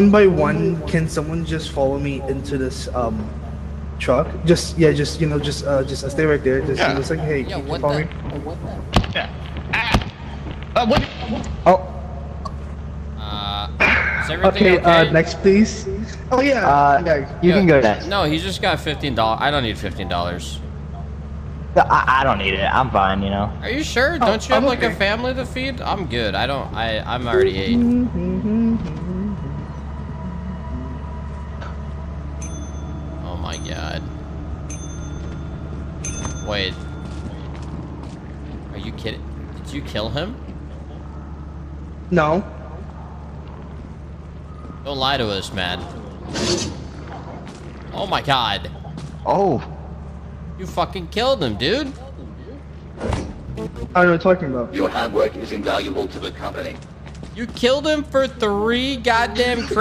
one by one, can someone just follow me into this um truck? Just yeah, just you know, just uh, just uh, stay right there. Just Yeah. just like hey, Yeah, can you follow the? me? What the? Yeah. Ah. Uh, what? Oh, Uh, is everything okay. okay? Uh, next please. Oh yeah. Uh, yeah. you Yeah, can go next. No, he just got fifteen dollars. I don't need fifteen dollars. I, I don't need it. I'm fine, you know. Are you sure? Don't you have I'm like a family to feed? I'm good. I don't. I I'm already ate. Oh my god. Wait. Are you kidding? Did you kill him? No. Don't lie to us, man. Oh my god. Oh, You fucking killed him, dude. I don't know what you're talking about. Your hard work is invaluable to the company. You killed him for three goddamn credits.